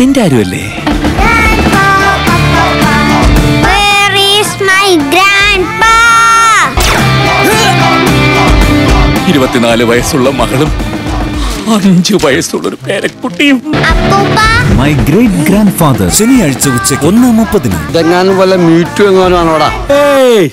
നിന്റെ ആരുമല്ലേ? ഇരുപത്തിനാല് വയസ്സുള്ള മകളും അഞ്ചു വയസ്സുള്ളൊരു പേരക്കുട്ടിയും. മൈ ഗ്രേറ്റ് ഗ്രാൻഡ് ഫാദർ ശനിയാഴ്ച ഉച്ചയ്ക്ക് ഒന്ന് മുപ്പതിന്. ഇതെങ്ങാനും വല്ല മീറ്റു എങ്ങാനും ആണോടാ? ഏയ്!